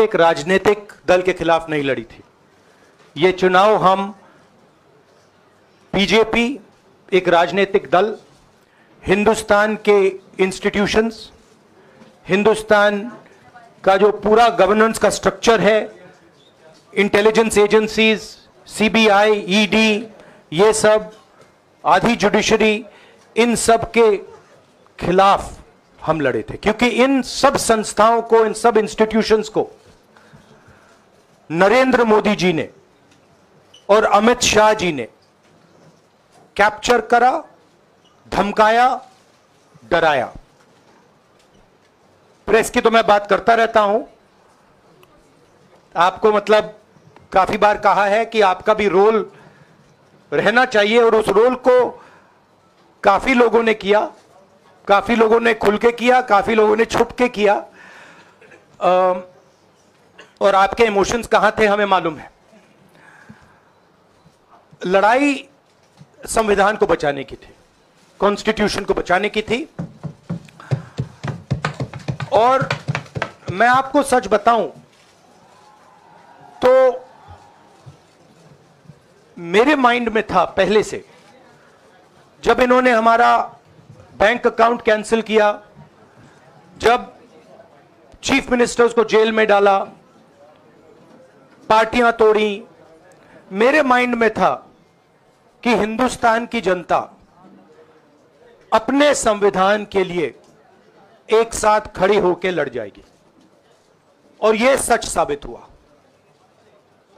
एक राजनीतिक दल के खिलाफ नहीं लड़ी थी। ये चुनाव हम बीजेपी, एक राजनीतिक दल, हिंदुस्तान के इंस्टीट्यूशंस हिंदुस्तान का जो पूरा गवर्नेंस का स्ट्रक्चर है इंटेलिजेंस एजेंसीज सीबीआई ईडी ये सब, आधी जुडिशरी इन सब के खिलाफ हम लड़े थे। क्योंकि इन सब संस्थाओं को, इन सब इंस्टीट्यूशंस को नरेंद्र मोदी जी ने और अमित शाह जी ने कैप्चर करा धमकाया डराया। प्रेस की तो मैं बात करता रहता हूँ। आपको मतलब काफ़ी बार कहा है कि आपका भी रोल रहना चाहिए और उस रोल को काफ़ी लोगों ने किया काफ़ी लोगों ने खुल के किया काफ़ी लोगों ने छुप के किया। आ, और आपके इमोशंस कहाँ थे हमें मालूम है। लड़ाई संविधान को बचाने की थी कॉन्स्टिट्यूशन को बचाने की थी। और मैं आपको सच बताऊँ तो मेरे माइंड में था पहले से, जब इन्होंने हमारा बैंक अकाउंट कैंसिल किया, जब चीफ मिनिस्टर्स को जेल में डाला पार्टियाँ तोड़ी। मेरे माइंड में था कि हिंदुस्तान की जनता अपने संविधान के लिए एक साथ खड़ी होकर लड़ जाएगी। और यह सच साबित हुआ।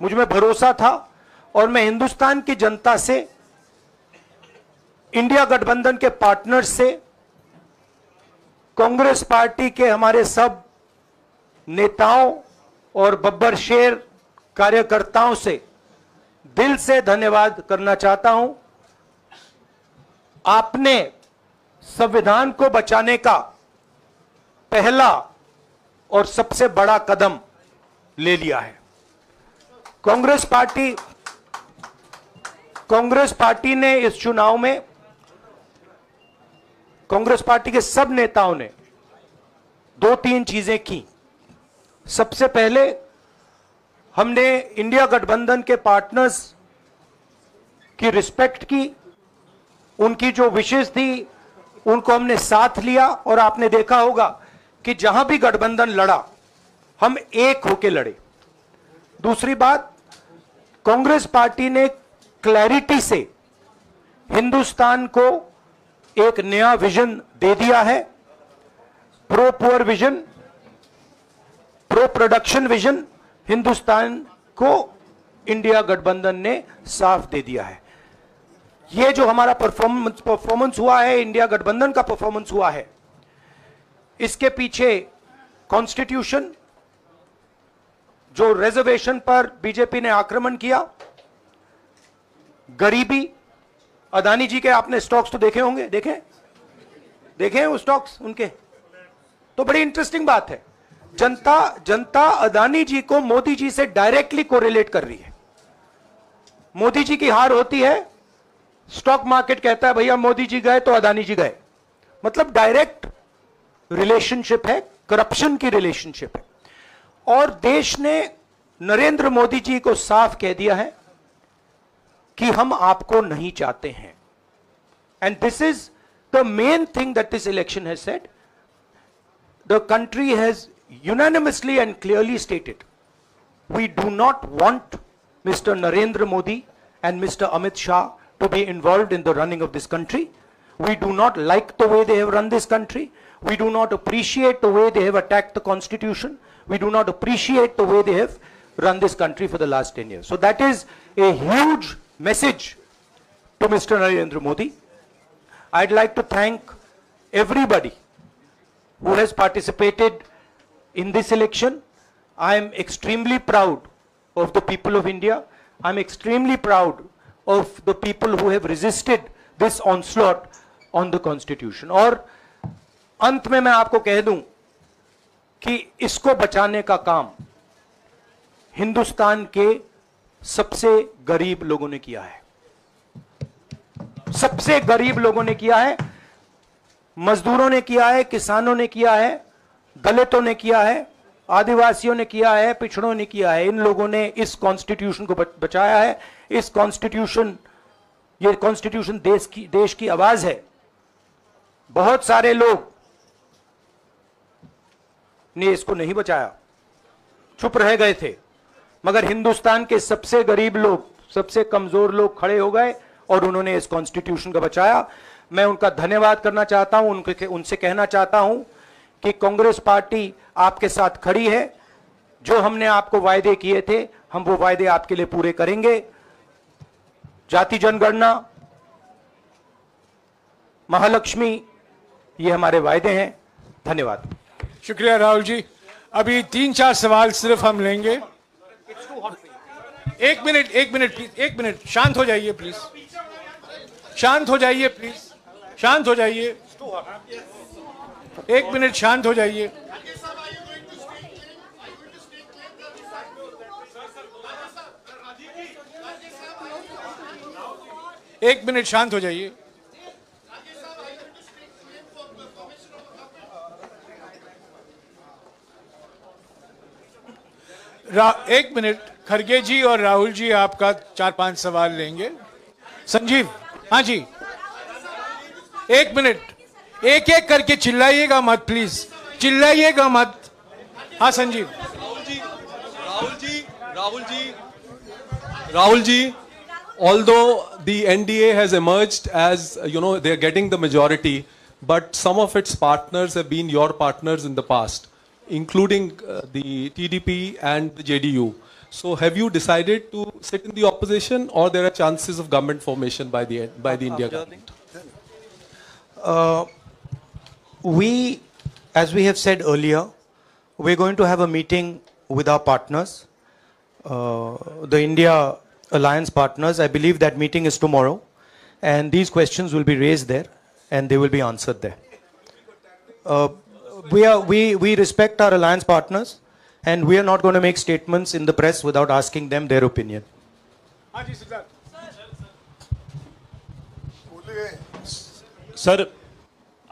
मुझमें भरोसा था और मैं हिंदुस्तान की जनता से, इंडिया गठबंधन के पार्टनर्स से, कांग्रेस पार्टी के हमारे सब नेताओं और बब्बर शेर कार्यकर्ताओं से दिल से धन्यवाद करना चाहता हूँ। आपने संविधान को बचाने का पहला और सबसे बड़ा कदम ले लिया है। कांग्रेस पार्टी कांग्रेस पार्टी ने इस चुनाव में, कांग्रेस पार्टी के सब नेताओं ने दो तीन चीज़ें की। सबसे पहले हमने इंडिया गठबंधन के पार्टनर्स की रिस्पेक्ट की, उनकी जो विशेष थी, उनको हमने साथ लिया और आपने देखा होगा कि जहाँ भी गठबंधन लड़ा, हम एक होके लड़े। दूसरी बात, कांग्रेस पार्टी ने क्लैरिटी से हिंदुस्तान को एक नया विजन दे दिया है। Pro poor vision pro production vision Hindustan को इंडिया गठबंधन ने साफ़ दे दिया है। यह जो हमारा परफॉर्मेंस परफॉर्मेंस हुआ है, इंडिया गठबंधन का परफॉर्मेंस हुआ है, इसके पीछे कॉन्स्टिट्यूशन जो रिजर्वेशन पर बीजेपी ने आक्रमण किया, गरीबी, अदानी जी के आपने स्टॉक्स तो देखे होंगे? देखे? देखे हैं वो स्टॉक्स उनके? तो बड़ी इंटरेस्टिंग बात है। जनता जनता अदानी जी को मोदी जी से डायरेक्टली कोरिलेट कर रही है। मोदी जी की हार होती है स्टॉक मार्केट कहता है, भैया मोदी जी गए तो अदानी जी गए। मतलब डायरेक्ट रिलेशनशिप है करप्शन की रिलेशनशिप है। और देश ने नरेंद्र मोदी जी को साफ़ कह दिया है कि हम आपको नहीं चाहते हैं। And this is the main thing that this election has said the country has unanimously and clearly stated we do not want Mr. Narendra Modi and Mr. Amit Shah to be involved in the running of this country. We do not like the way they have run this country. We do not appreciate the way they have attacked the constitution. We do not appreciate the way they have run this country for the last 10 years. So that is a huge message to Mr. Narendra Modi. I'd like to thank everybody who has participated in this election. I am extremely proud of the people of India. I'm extremely proud of the people who have resisted this onslaught on the constitution. और अंत में मैं आपको कह दूँ कि इसको बचाने का काम हिंदुस्तान के सबसे गरीब लोगों ने किया है सबसे गरीब लोगों ने किया है मजदूरों ने किया है किसानों ने किया है दलितों ने किया है, आदिवासियों ने किया है, पिछड़ों ने किया है। इन लोगों ने इस कॉन्स्टिट्यूशन को बचाया है। इस कॉन्स्टिट्यूशन ये कॉन्स्टिट्यूशन देश की देश की आवाज़ है। बहुत सारे लोग ने इसको नहीं बचाया। चुप रह गए थे। मगर हिंदुस्तान के सबसे गरीब लोग, सबसे कमज़ोर लोग खड़े हो गए और उन्होंने इस कॉन्स्टिट्यूशन का बचाया। मैं उनका धन्यवाद करना चाहता हूँ, उनके, उनसे कहना चाहता हूँ कि कांग्रेस पार्टी आपके साथ खड़ी है। जो हमने आपको वायदे किए थे, हम वो वायदे आपके लिए पूरे करेंगे। जाति जनगणना, महालक्ष्मी, ये हमारे वायदे हैं। धन्यवाद। शुक्रिया राहुल जी। अभी तीन चार सवाल सिर्फ़ हम लेंगे। एक मिनट एक मिनट, प्लीज़, एक मिनट। शांत हो जाइए, प्लीज़। शांत हो जाइए, प्लीज़। शांत हो जाइए। एक मिनट शांत हो जाइए। एक मिनट शांत हो जाइए। एक मिनट, खरगे जी और राहुल जी आपका चार पाँच सवाल लेंगे। संजीव हाँ जी। एक मिनट। एक एक करके चिल्लाइएगा मत प्लीज़ चिल्लाइएगा मत हाँ Sanjeev Rahul ji Rahul ji Rahul ji Rahul ji although the NDA has emerged as you know they are getting the majority but some of its partners have been your partners in the past including uh, the TDP and the JDU. So have you decided to sit in the opposition or there are chances of government formation by the, by the India government? Uh, we, as we have said earlier, we're going to have a meeting with our partners, uh, the India alliance partners. I believe that meeting is tomorrow. And these questions will be raised there and they will be answered there. Uh, we, are, we, we respect our alliance partners and we are not going to make statements in the press without asking them their opinion. Sir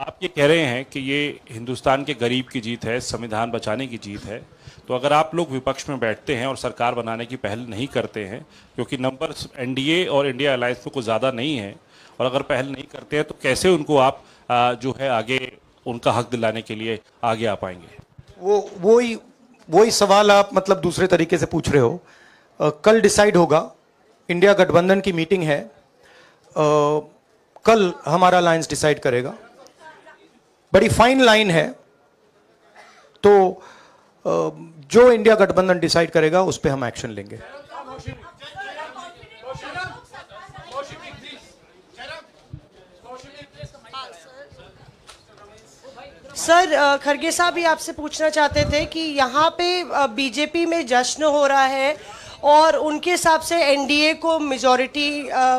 आप ये कह रहे हैं कि ये हिंदुस्तान के गरीब की जीत है संविधान बचाने की जीत है। तो अगर आप लोग विपक्ष में बैठते हैं और सरकार बनाने की पहल नहीं करते हैं क्योंकि नंबर एनडीए और इंडिया अलायंस में कुछ ज़्यादा नहीं है और अगर पहल नहीं करते हैं तो कैसे उनको आप जो है आगे उनका हक दिलाने के लिए आगे आ पाएँगे? वो वो ही वो ही सवाल आप मतलब दूसरे तरीके से पूछ रहे हो। आ, कल डिसाइड होगा। इंडिया गठबंधन की मीटिंग है। आ, कल हमारा अलायंस डिसाइड करेगा। बड़ी फाइन लाइन है। तो जो इंडिया गठबंधन डिसाइड करेगा, उस पर हम एक्शन लेंगे। सर खरगे साहब भी आपसे पूछना चाहते थे कि यहाँ पे बीजेपी में जश्न हो रहा है और उनके हिसाब से एनडीए को मेजोरिटी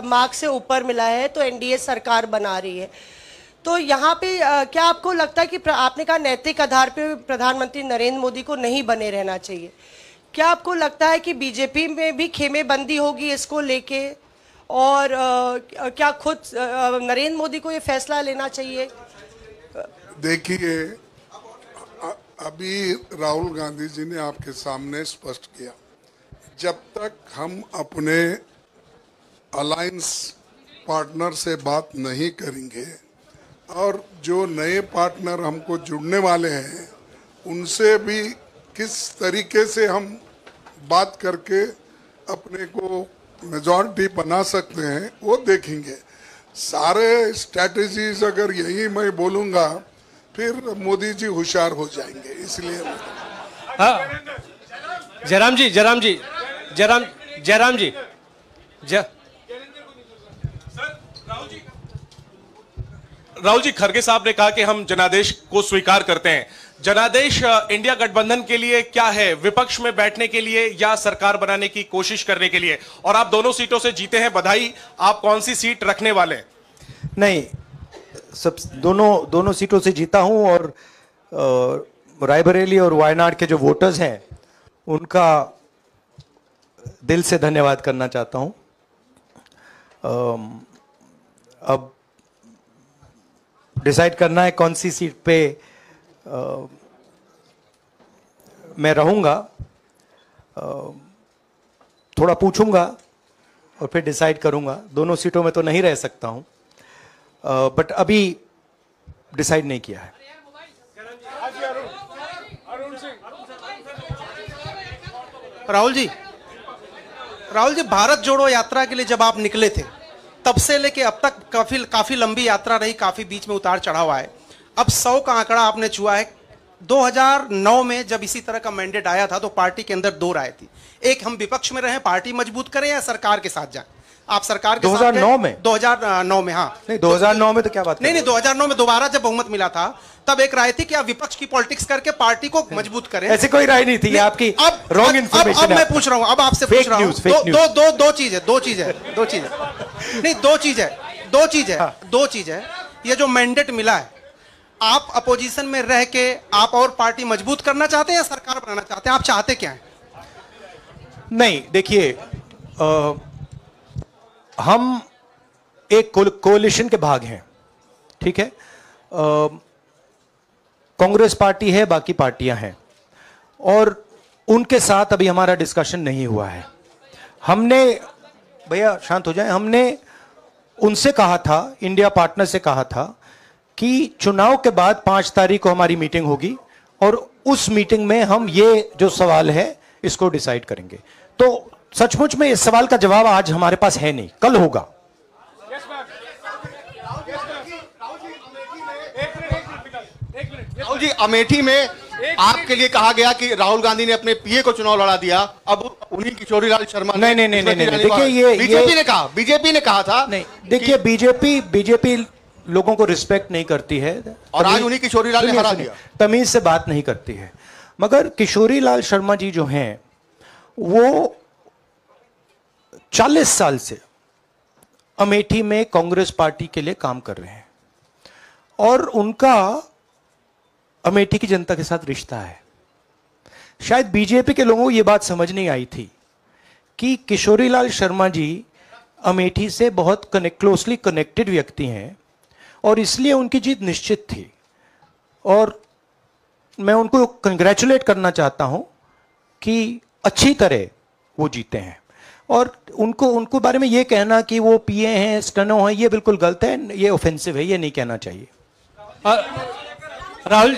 मार्क्स से ऊपर मिला है तो एनडीए सरकार बना रही है। तो यहाँ पे क्या आपको लगता है कि आपने कहा नैतिक आधार पे प्रधानमंत्री नरेंद्र मोदी को नहीं बने रहना चाहिए। क्या आपको लगता है कि बीजेपी में भी खेमे बंदी होगी इसको लेके? और क्या खुद नरेंद्र मोदी को ये फैसला लेना चाहिए? देखिए अभी राहुल गांधी जी ने आपके सामने स्पष्ट किया, जब तक हम अपने अलायंस पार्टनर से बात नहीं करेंगे और जो नए पार्टनर हमको जुड़ने वाले हैं, उनसे भी किस तरीके से हम बात करके अपने को मेजॉरिटी बना सकते हैं, वो देखेंगे। सारे स्ट्रैटेजीज अगर यही मैं बोलूँगा, फिर मोदी जी होशियार हो जाएँगे, इसलिए हाँ। जयराम जी जयराम जी, जयराम जयराम जी। जय राहुल जी, खरगे साहब ने कहा कि हम जनादेश को स्वीकार करते हैं। जनादेश इंडिया गठबंधन के लिए क्या है? विपक्ष में बैठने के लिए या सरकार बनाने की कोशिश करने के लिए? और आप दोनों सीटों से जीते हैं, बधाई। आप कौन सी सीट रखने वाले नहीं, सब दोनों दोनों सीटों से जीता हूँ और रायबरेली और वायनाड के जो वोटर्स हैं, उनका दिल से धन्यवाद करना चाहता हूँ। अब डिसाइड करना है कौन सी सीट पे आ, मैं रहूँगा थोड़ा पूछूँगा और फिर डिसाइड करूँगा। दोनों सीटों में तो नहीं रह सकता हूँ बट अभी डिसाइड नहीं किया है। राहुल जी राहुल जी भारत जोड़ो यात्रा के लिए जब आप निकले थे तब से लेके अब तक काफ़ी काफ़ी लंबी यात्रा रही काफ़ी बीच में उतार चढ़ाव आए। अब सौ का आंकड़ा आपने छुआ है। 2009 में जब इसी तरह का मैंडेट आया था तो पार्टी के अंदर दो राय थी। एक हम विपक्ष में रहे पार्टी मज़बूत करें या सरकार के साथ जाए? आप सरकार के साथ 2009 में? 2009 में हाँ। नहीं 2009 में तो क्या बात नहीं नहीं 2009 में दोबारा जब बहुमत मिला था तब एक राय थी कि आप विपक्ष की पॉलिटिक्स करके पार्टी को मज़बूत करें। ऐसी कोई राय नहीं थी ये आपकी अब रॉन्ग अब- इन्फॉर्मेशन अब मैं पूछ रहा हूँ अब आपसे पूछ रहा हूँ। दो दो चीज़ है दो चीज़ है दो चीज़। है नहीं दो चीज़ है दो चीज़ है हाँ। दो चीज़ है। ये जो मैंडेट मिला है आप अपोजिशन में रह के आप और पार्टी मज़बूत करना चाहते हैं या सरकार बनाना चाहते हैं? आप चाहते क्या हैं? नहीं देखिए हम एक कोलिशन के भाग हैं ठीक है? कांग्रेस पार्टी है बाकी पार्टियाँ हैं। और उनके साथ अभी हमारा डिस्कशन नहीं हुआ है। हमने भैया शांत हो जाए। हमने उनसे कहा था इंडिया पार्टनर से कहा था कि चुनाव के बाद पाँच तारीख को हमारी मीटिंग होगी और उस मीटिंग में हम ये जो सवाल है इसको डिसाइड करेंगे। तो सचमुच में इस सवाल का जवाब आज हमारे पास है नहीं। कल होगा। राहुल जी अमेठी में आपके लिए कहा गया कि राहुल गांधी ने अपने पीए को चुनाव लड़ा दिया। अब उन्हीं किशोरी लाल शर्मा नहीं, नहीं, नहीं, नहीं, देखिए ये- बीजेपी ने कहा बीजेपी ने कहा था नहीं देखिए बीजेपी बीजेपी लोगों को रिस्पेक्ट नहीं करती है। और आज उन्हीं किशोरीलाल ने हरा दिया। तमीज से बात नहीं करती है। मगर किशोरी लाल शर्मा जी जो हैं वो 40 साल से अमेठी में कांग्रेस पार्टी के लिए काम कर रहे हैं। और उनका अमेठी की जनता के साथ रिश्ता है। शायद बीजेपी के लोगों को यह बात समझ नहीं आई थी कि किशोरीलाल शर्मा जी अमेठी से बहुत कनेक्ट क्लोजली कनेक्टेड व्यक्ति हैं और इसलिए उनकी जीत निश्चित थी। और मैं उनको कंग्रेचुलेट करना चाहता हूँ कि अच्छी तरह वो जीते हैं। और उनको उनको बारे में ये कहना कि वो पिए हैं, स्टनो हैं, ये बिल्कुल गलत है, ये ऑफेंसिव है, ये नहीं कहना चाहिए। राहुल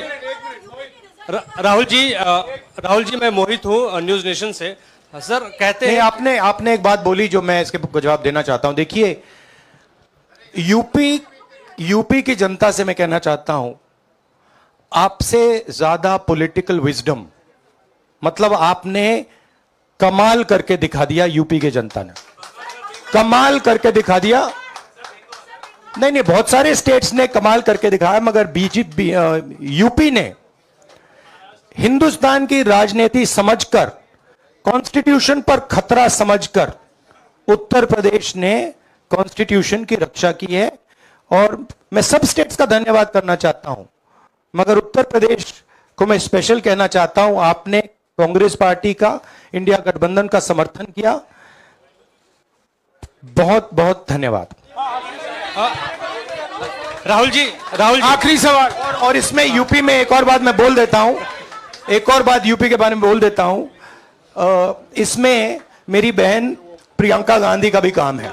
रा- राहुल जी राहुल जी मैं मोहित हूँ न्यूज़ नेशन से। सर कहते हैं आपने आपने एक बात बोली जो मैं इसके जवाब देना चाहता हूँ। देखिए यूपी यूपी की जनता से मैं कहना चाहता हूँ आपसे ज़्यादा पॉलिटिकल विजडम मतलब आपने कमाल करके दिखा दिया यूपी के जनता ने। कमाल करके दिखा दिया। नहीं नहीं बहुत सारे स्टेट्स ने कमाल करके दिखाया मगर बीजेपी यूपी ने हिंदुस्तान की राजनीति समझकर कॉन्स्टिट्यूशन पर खतरा समझकर उत्तर प्रदेश ने कॉन्स्टिट्यूशन की रक्षा की है। और मैं सब स्टेट्स का धन्यवाद करना चाहता हूँ। मगर उत्तर प्रदेश को मैं स्पेशल कहना चाहता हूँ आपने कांग्रेस पार्टी का इंडिया गठबंधन का समर्थन किया। बहुत बहुत धन्यवाद। राहुल जी राहुल जी। आखिरी सवाल और, और इसमें यूपी में एक और बात मैं बोल देता हूँ। एक और बात यूपी के बारे में बोल देता हूँ। इसमें मेरी बहन प्रियंका गांधी का भी काम है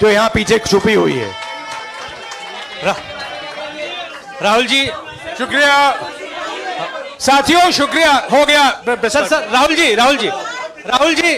जो यहाँ पीछे छुपी हुई है। रा, राहुल जी शुक्रिया। साथियों शुक्रिया हो गया। Sir sir Rahul ji Rahul ji Rahul ji